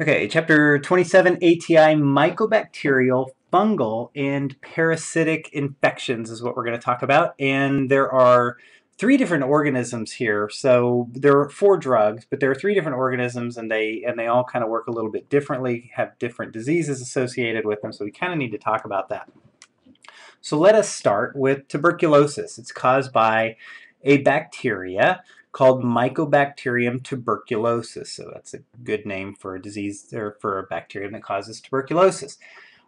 Okay, chapter 27, ATI, mycobacterial, fungal, and parasitic infections is what we're going to talk about. And there are three different organisms here. So there are four drugs, but there are three different organisms and they and they all kind of work a little bit differently, have different diseases associated with them. So we kind of need to talk about that. So let us start with tuberculosis. It's caused by a bacteria called Mycobacterium tuberculosis. So that's a good name for a disease or for a bacterium that causes tuberculosis.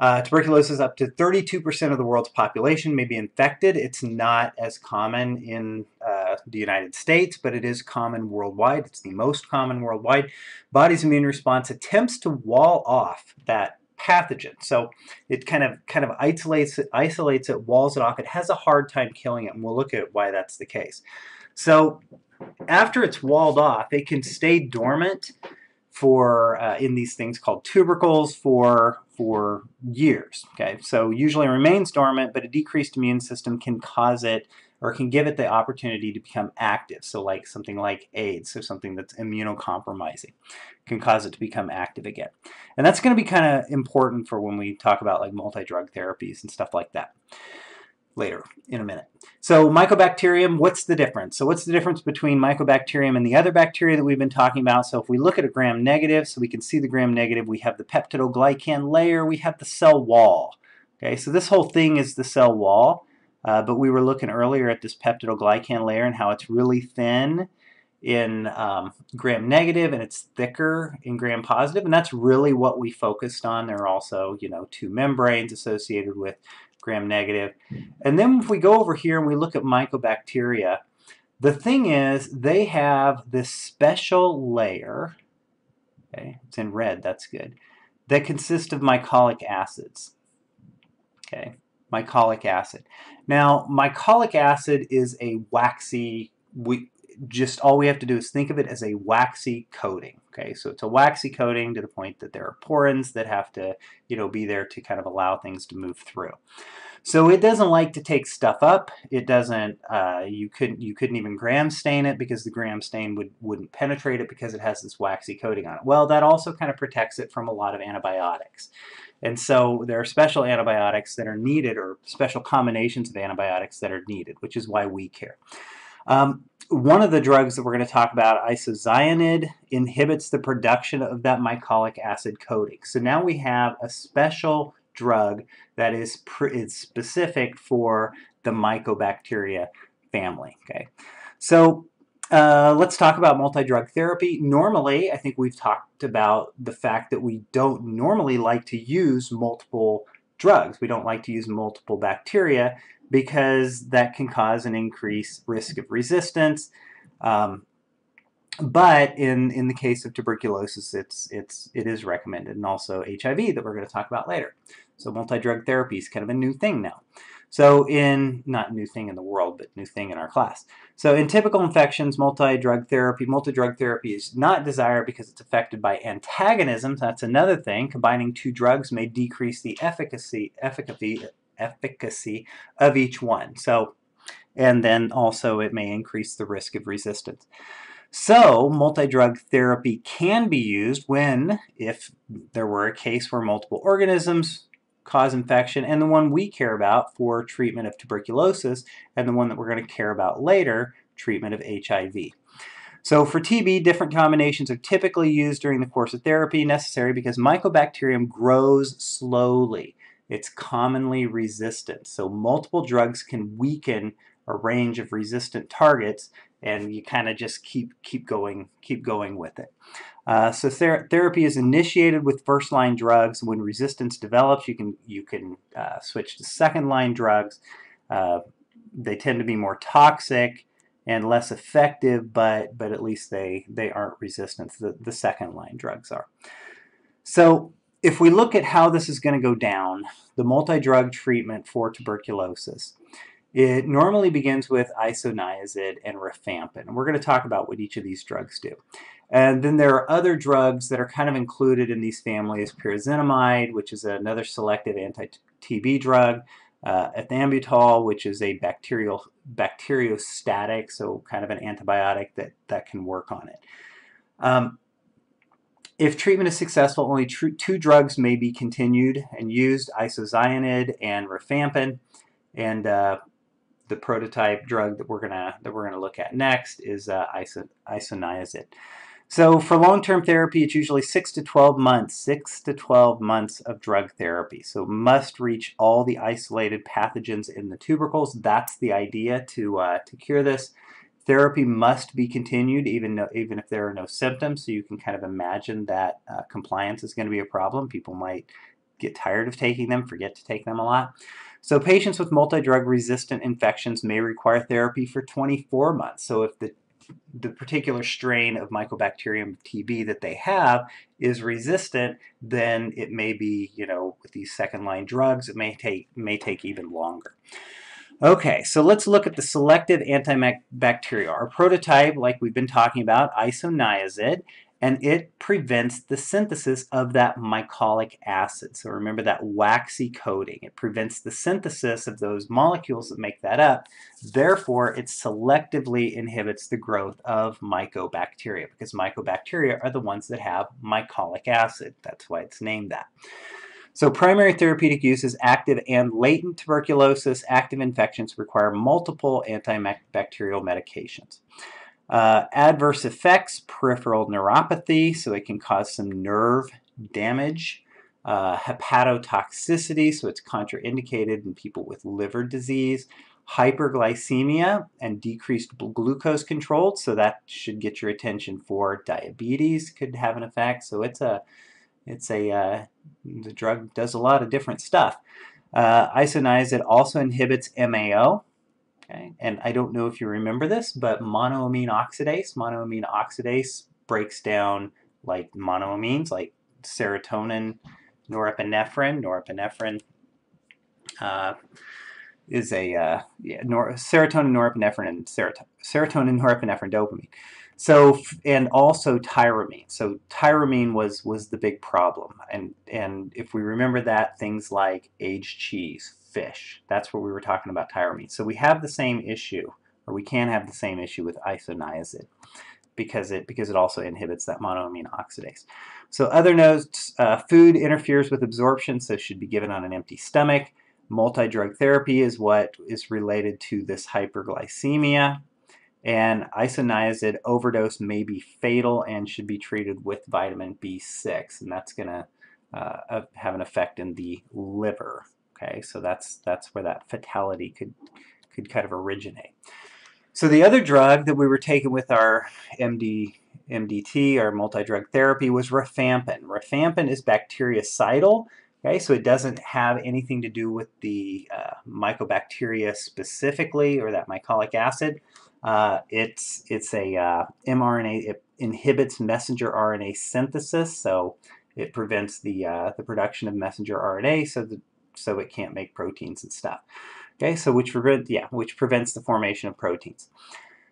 Uh, tuberculosis, up to 32% of the world's population may be infected. It's not as common in uh, the United States, but it is common worldwide. It's the most common worldwide. Body's immune response attempts to wall off that pathogen. So it kind of kind of isolates it, isolates it, walls it off. It has a hard time killing it, and we'll look at why that's the case. So after it's walled off, it can stay dormant for uh, in these things called tubercles for for years. Okay, so usually remains dormant, but a decreased immune system can cause it or can give it the opportunity to become active. So like something like AIDS, so something that's immunocompromising, can cause it to become active again. And that's going to be kind of important for when we talk about like multi-drug therapies and stuff like that later in a minute. So mycobacterium, what's the difference? So what's the difference between mycobacterium and the other bacteria that we've been talking about? So if we look at a gram negative, so we can see the gram negative, we have the peptidoglycan layer, we have the cell wall. Okay, so this whole thing is the cell wall, uh, but we were looking earlier at this peptidoglycan layer and how it's really thin in um, gram negative and it's thicker in gram positive and that's really what we focused on there are also you know two membranes associated with gram negative. And then if we go over here and we look at mycobacteria, the thing is they have this special layer, okay, it's in red, that's good, that consists of mycolic acids. Okay, mycolic acid. Now, mycolic acid is a waxy, just all we have to do is think of it as a waxy coating. Okay, so it's a waxy coating to the point that there are porins that have to, you know, be there to kind of allow things to move through. So it doesn't like to take stuff up. It doesn't. Uh, you couldn't. You couldn't even gram stain it because the gram stain would wouldn't penetrate it because it has this waxy coating on it. Well, that also kind of protects it from a lot of antibiotics. And so there are special antibiotics that are needed, or special combinations of antibiotics that are needed, which is why we care. Um, one of the drugs that we're going to talk about, isoniazid, inhibits the production of that mycolic acid coating. So now we have a special drug that is, is specific for the mycobacteria family. Okay, so uh, let's talk about multi-drug therapy. Normally, I think we've talked about the fact that we don't normally like to use multiple drugs. We don't like to use multiple bacteria because that can cause an increased risk of resistance. Um, but in, in the case of tuberculosis, it's, it's, it is recommended, and also HIV that we're going to talk about later. So multi-drug therapy is kind of a new thing now. So in, not new thing in the world, but new thing in our class. So in typical infections, multi-drug therapy, multi-drug therapy is not desired because it's affected by antagonisms. That's another thing. Combining two drugs may decrease the efficacy, efficacy, efficacy of each one. So, and then also it may increase the risk of resistance. So, multi-drug therapy can be used when, if there were a case where multiple organisms cause infection, and the one we care about for treatment of tuberculosis, and the one that we're going to care about later, treatment of HIV. So for TB, different combinations are typically used during the course of therapy necessary because mycobacterium grows slowly. It's commonly resistant. So multiple drugs can weaken a range of resistant targets and you kind of just keep keep going keep going with it. Uh, so ther therapy is initiated with first line drugs. When resistance develops, you can you can uh, switch to second line drugs. Uh, they tend to be more toxic and less effective, but but at least they they aren't resistant. The the second line drugs are. So if we look at how this is going to go down, the multi-drug treatment for tuberculosis, it normally begins with isoniazid and rifampin. And we're going to talk about what each of these drugs do. And then there are other drugs that are kind of included in these families, pyrazinamide, which is another selective anti-TB drug, uh, ethambutol, which is a bacterial bacteriostatic, so kind of an antibiotic that, that can work on it. Um, If treatment is successful, only two drugs may be continued and used, isoniazid and rifampin. And uh, the prototype drug that we're gonna that we're gonna look at next is uh, iso, isoniazid. So for long-term therapy, it's usually six to 12 months, six to 12 months of drug therapy. So must reach all the isolated pathogens in the tubercles. That's the idea to uh, to cure this. Therapy must be continued even, though, even if there are no symptoms, so you can kind of imagine that uh, compliance is going to be a problem. People might get tired of taking them, forget to take them a lot. So patients with multi-drug resistant infections may require therapy for 24 months. So if the the particular strain of Mycobacterium TB that they have is resistant, then it may be, you know, with these second line drugs, it may take may take even longer. Okay, so let's look at the selective antibacterial. Our prototype, like we've been talking about, isoniazid, and it prevents the synthesis of that mycolic acid. So remember that waxy coating. It prevents the synthesis of those molecules that make that up. Therefore, it selectively inhibits the growth of mycobacteria because mycobacteria are the ones that have mycolic acid. That's why it's named that. So primary therapeutic use is active and latent tuberculosis. Active infections require multiple antibacterial medications. Uh, adverse effects, peripheral neuropathy, so it can cause some nerve damage. Uh, hepatotoxicity, so it's contraindicated in people with liver disease. Hyperglycemia and decreased glucose control, so that should get your attention for diabetes, could have an effect. So it's a, it's a, uh, the drug does a lot of different stuff. Uh, isoniazid also inhibits MAO, Okay, and I don't know if you remember this, but monoamine oxidase, monoamine oxidase breaks down like monoamines, like serotonin, norepinephrine. Norepinephrine uh, is a uh, yeah, nor serotonin, norepinephrine, and serotonin, serotonin, norepinephrine, dopamine. So and also tyramine. So tyramine was was the big problem, and and if we remember that, things like aged cheese, fish. That's what we were talking about tyramine. So we have the same issue, or we can have the same issue with isoniazid because it because it also inhibits that monoamine oxidase. So other notes, uh, food interferes with absorption, so should be given on an empty stomach. Multi-drug therapy is what is related to this hyperglycemia. And isoniazid overdose may be fatal and should be treated with vitamin B6, and that's going to uh, have an effect in the liver. Okay, so that's that's where that fatality could could kind of originate. So the other drug that we were taking with our MD, MDT, our multi-drug therapy, was rifampin. Rifampin is bactericidal, okay, so it doesn't have anything to do with the uh, mycobacteria specifically or that mycolic acid. Uh, it's it's a uh, mRNA. It inhibits messenger RNA synthesis, so it prevents the uh, the production of messenger RNA. So so it can't make proteins and stuff. Okay, so which prevent yeah, which prevents the formation of proteins.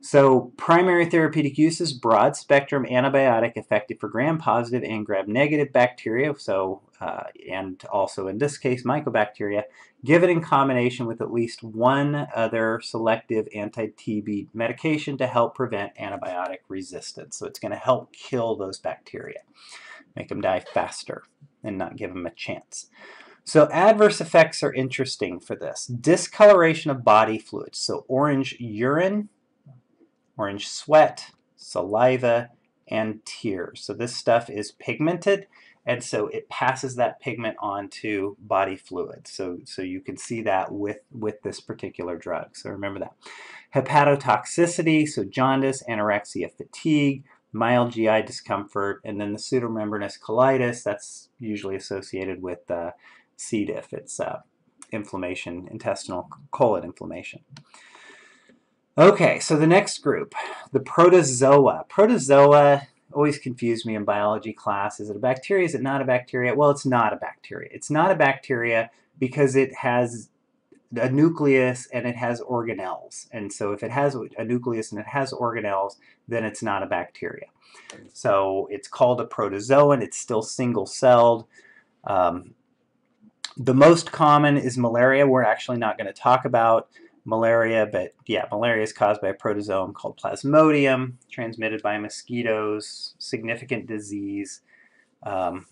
So primary therapeutic uses broad spectrum antibiotic effective for gram-positive and gram-negative bacteria, so uh, and also in this case mycobacteria, given in combination with at least one other selective anti-TB medication to help prevent antibiotic resistance. So it's going to help kill those bacteria, make them die faster and not give them a chance. So adverse effects are interesting for this. Discoloration of body fluids, so orange urine, orange sweat, saliva, and tears. So this stuff is pigmented, and so it passes that pigment on to body fluids. So, so you can see that with, with this particular drug. So remember that. Hepatotoxicity, so jaundice, anorexia, fatigue, mild GI discomfort, and then the pseudomembranous colitis, that's usually associated with uh, C. diff. It's uh, inflammation, intestinal colon inflammation. Okay, so the next group, the protozoa. Protozoa always confused me in biology class. Is it a bacteria? Is it not a bacteria? Well, it's not a bacteria. It's not a bacteria because it has a nucleus and it has organelles. And so if it has a nucleus and it has organelles, then it's not a bacteria. So it's called a protozoan. It's still single-celled. Um, the most common is malaria. We're actually not going to talk about malaria, but yeah, malaria is caused by a protozoan called Plasmodium, transmitted by mosquitoes, significant disease. Um,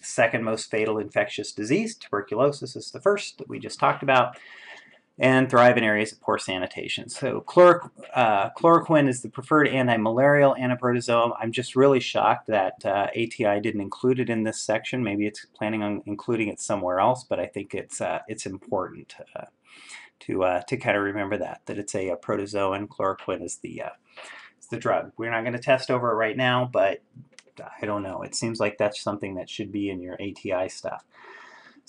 second most fatal infectious disease, tuberculosis, is the first that we just talked about, and thrive in areas of poor sanitation. So chlor uh, chloroquine is the preferred anti-malarial antiprotozoum. I'm just really shocked that uh, ATI didn't include it in this section. Maybe it's planning on including it somewhere else, but I think it's uh, it's important uh, to uh, to kind of remember that that it's a, a protozoan. Chloroquine is the uh, is the drug. We're not going to test over it right now, but I don't know. It seems like that's something that should be in your ATI stuff.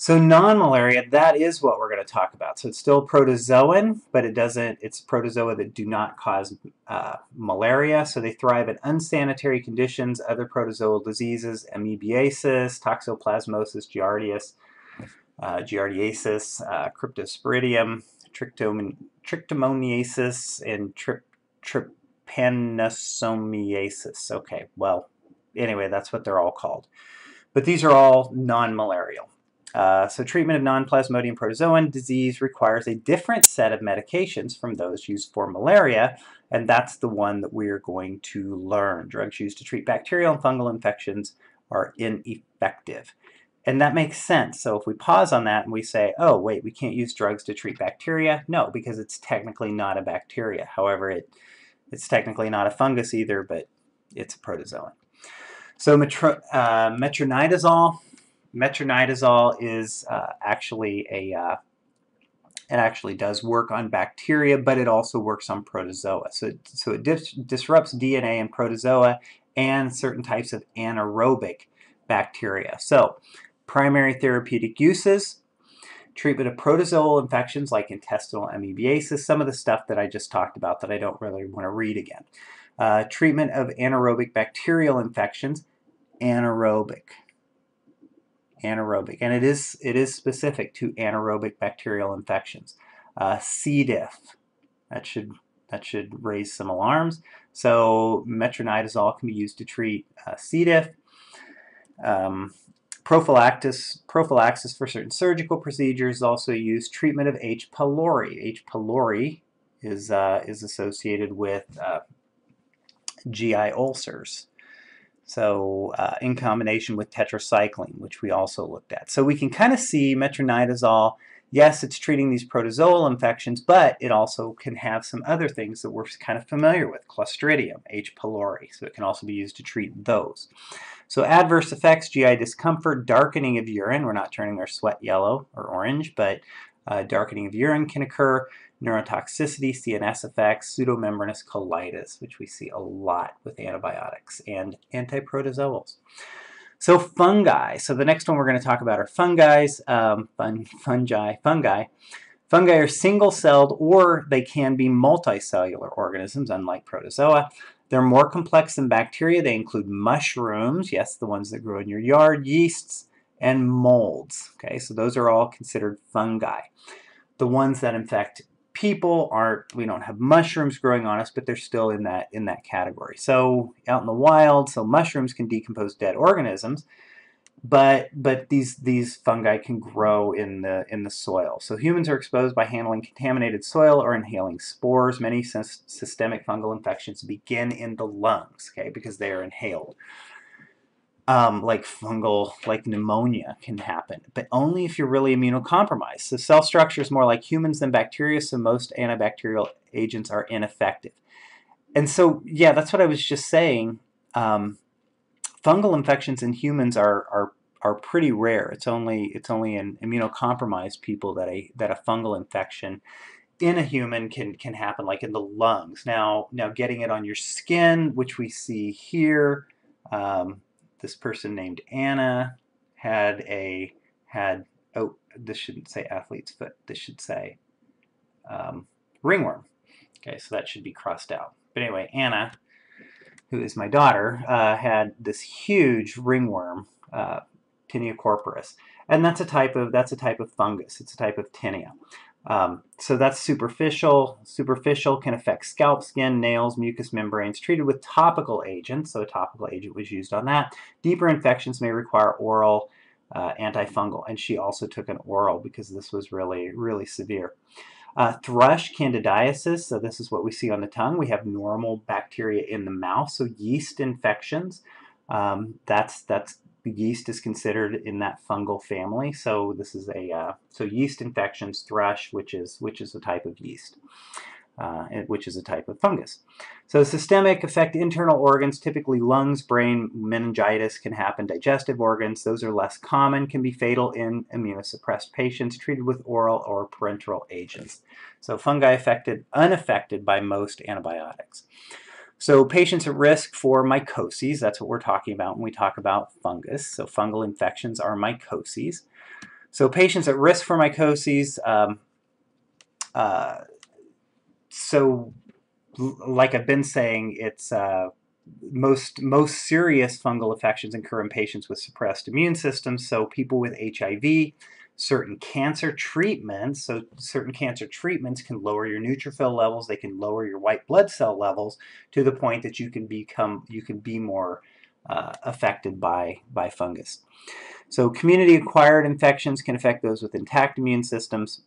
So non-malaria, that is what we're going to talk about. So it's still protozoan, but it doesn't, it's protozoa that do not cause uh, malaria. So they thrive in unsanitary conditions, other protozoal diseases, amoebiasis, toxoplasmosis, giardias, uh, giardiasis, uh, cryptosporidium, trichomoniasis, and tri trypanosomiasis. Okay, well, anyway, that's what they're all called. But these are all non-malarial. Uh, so treatment of non-plasmodium protozoan disease requires a different set of medications from those used for malaria, and that's the one that we are going to learn. Drugs used to treat bacterial and fungal infections are ineffective. And that makes sense. So if we pause on that and we say, oh, wait, we can't use drugs to treat bacteria, no, because it's technically not a bacteria. However, it, it's technically not a fungus either, but it's a protozoan. So metro, uh, metronidazole, metronidazole is uh, actually a, uh, it actually does work on bacteria, but it also works on protozoa. So, so it dis disrupts DNA in protozoa and certain types of anaerobic bacteria. So primary therapeutic uses, treatment of protozoal infections like intestinal amoebiasis, some of the stuff that I just talked about that I don't really want to read again. Uh, treatment of anaerobic bacterial infections, anaerobic. Anaerobic, and it is it is specific to anaerobic bacterial infections. Uh, C. diff, that should that should raise some alarms. So metronidazole can be used to treat uh, C. diff. Um, prophylaxis, prophylaxis for certain surgical procedures also used. Treatment of H. pylori. H. pylori is uh, is associated with uh, GI ulcers. So uh, in combination with tetracycline, which we also looked at. So we can kind of see metronidazole, yes, it's treating these protozoal infections, but it also can have some other things that we're kind of familiar with, Clostridium, H. pylori. So it can also be used to treat those. So adverse effects, GI discomfort, darkening of urine. We're not turning our sweat yellow or orange, but uh, darkening of urine can occur neurotoxicity, CNS effects, pseudomembranous colitis, which we see a lot with antibiotics, and antiprotozoals. So fungi. So the next one we're going to talk about are fungi, um, fun, fungi, fungi. Fungi are single-celled or they can be multicellular organisms, unlike protozoa. They're more complex than bacteria. They include mushrooms, yes, the ones that grow in your yard, yeasts, and molds. Okay, so those are all considered fungi. The ones that infect people aren't we don't have mushrooms growing on us but they're still in that in that category. So out in the wild so mushrooms can decompose dead organisms but but these these fungi can grow in the in the soil. So humans are exposed by handling contaminated soil or inhaling spores. Many systemic fungal infections begin in the lungs okay? Because they are inhaled um, like fungal, like pneumonia can happen, but only if you're really immunocompromised. So cell structure is more like humans than bacteria, so most antibacterial agents are ineffective. And so, yeah, that's what I was just saying. Um, fungal infections in humans are, are are pretty rare. It's only it's only in immunocompromised people that a that a fungal infection in a human can can happen, like in the lungs. Now now getting it on your skin, which we see here. Um, this person named Anna had a had oh this shouldn't say athlete's foot this should say um, ringworm. Okay so that should be crossed out. But anyway Anna who is my daughter uh, had this huge ringworm uh, tinea corporis. And that's a type of that's a type of fungus. It's a type of tinea um, so that's superficial. Superficial can affect scalp, skin, nails, mucous membranes, treated with topical agents. So a topical agent was used on that. Deeper infections may require oral uh, antifungal. And she also took an oral because this was really, really severe. Uh, thrush candidiasis, so this is what we see on the tongue. We have normal bacteria in the mouth, so yeast infections. Um, that's, that's the yeast is considered in that fungal family. So this is a uh, so yeast infections, thrush, which is which is a type of yeast, uh, which is a type of fungus. So systemic affect internal organs, typically lungs, brain, meningitis can happen, digestive organs. Those are less common, can be fatal in immunosuppressed patients treated with oral or parenteral agents. So fungi affected, unaffected by most antibiotics. So patients at risk for mycoses, that's what we're talking about when we talk about fungus. So fungal infections are mycoses. So patients at risk for mycoses, um, uh, so like I've been saying, it's uh, most most serious fungal infections occur in patients with suppressed immune systems. So people with HIV, certain cancer treatments. So certain cancer treatments can lower your neutrophil levels. They can lower your white blood cell levels to the point that you can become you can be more uh, affected by by fungus. So community acquired infections can affect those with intact immune systems.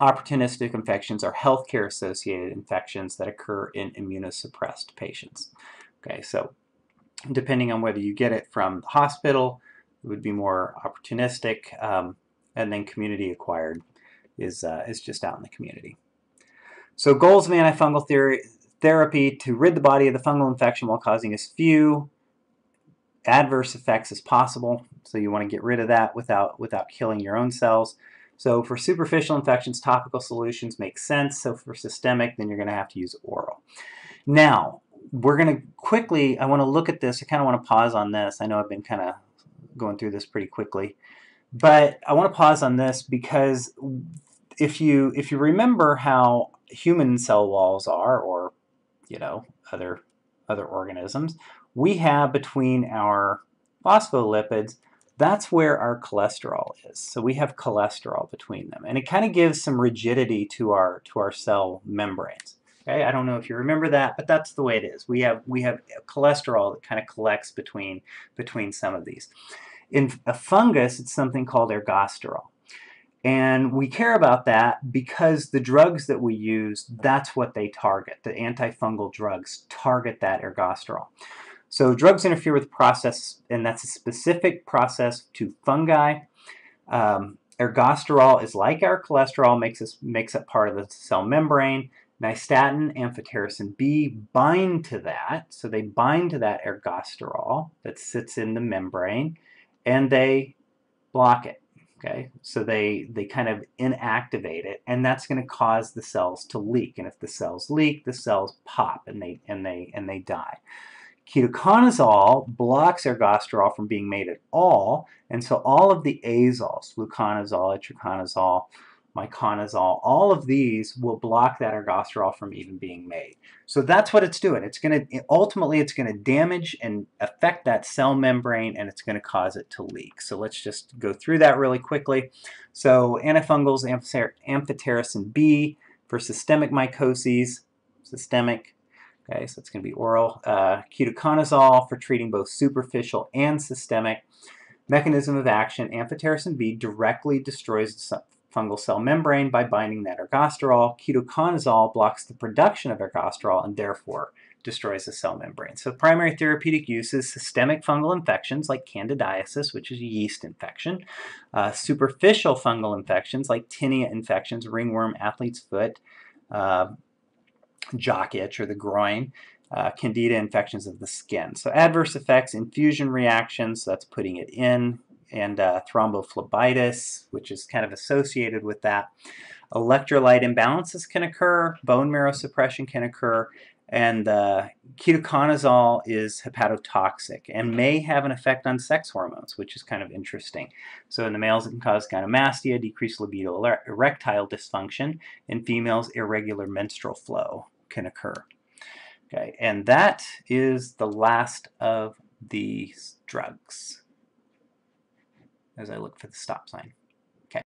Opportunistic infections are healthcare associated infections that occur in immunosuppressed patients. Okay, so depending on whether you get it from the hospital, it would be more opportunistic. Um, and then community acquired is, uh, is just out in the community. So goals of antifungal theory, therapy to rid the body of the fungal infection while causing as few adverse effects as possible. So you want to get rid of that without, without killing your own cells. So for superficial infections, topical solutions make sense. So for systemic, then you're going to have to use oral. Now, we're going to quickly, I want to look at this. I kind of want to pause on this. I know I've been kind of going through this pretty quickly. But I want to pause on this because if you if you remember how human cell walls are, or you know other other organisms, we have between our phospholipids. That's where our cholesterol is. So we have cholesterol between them, and it kind of gives some rigidity to our to our cell membranes. Okay, I don't know if you remember that, but that's the way it is. We have we have cholesterol that kind of collects between between some of these. In a fungus, it's something called ergosterol. And we care about that because the drugs that we use, that's what they target. The antifungal drugs target that ergosterol. So drugs interfere with the process, and that's a specific process to fungi. Um, ergosterol is like our cholesterol, makes, us, makes up part of the cell membrane. Nystatin, amphotericin B bind to that. So they bind to that ergosterol that sits in the membrane and they block it. Okay, so they they kind of inactivate it, and that's going to cause the cells to leak. And if the cells leak, the cells pop and they and they and they die. Ketoconazole blocks ergosterol from being made at all, and so all of the azoles, fluconazole, itraconazole, miconazole, all of these will block that ergosterol from even being made. So that's what it's doing. It's going to ultimately it's going to damage and affect that cell membrane and it's going to cause it to leak. So let's just go through that really quickly. So antifungals, amphotericin B for systemic mycoses, systemic. Okay, so it's going to be oral. Uh, ketoconazole for treating both superficial and systemic. Mechanism of action, amphotericin B directly destroys fungal cell membrane by binding that ergosterol. Ketoconazole blocks the production of ergosterol and therefore destroys the cell membrane. So primary therapeutic use is systemic fungal infections like candidiasis, which is a yeast infection, uh, superficial fungal infections like tinea infections, ringworm, athlete's foot, uh, jock itch or the groin, uh, candida infections of the skin. So adverse effects, infusion reactions, so that's putting it in, and uh, thrombophlebitis, which is kind of associated with that. Electrolyte imbalances can occur, bone marrow suppression can occur, and uh, ketoconazole is hepatotoxic and may have an effect on sex hormones, which is kind of interesting. So in the males, it can cause gynecomastia, decreased libido, erectile dysfunction. In females, irregular menstrual flow can occur. Okay, and that is the last of these drugs as I look for the stop sign.